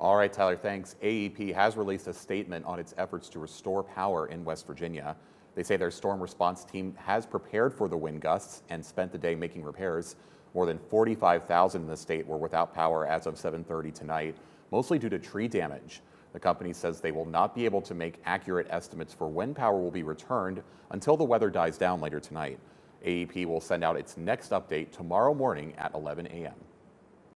All right, Tyler, thanks. AEP has released a statement on its efforts to restore power in West Virginia. They say their storm response team has prepared for the wind gusts and spent the day making repairs. More than 45,000 in the state were without power as of 7:30 tonight, mostly due to tree damage. The company says they will not be able to make accurate estimates for when power will be returned until the weather dies down later tonight. AEP will send out its next update tomorrow morning at 11 a.m.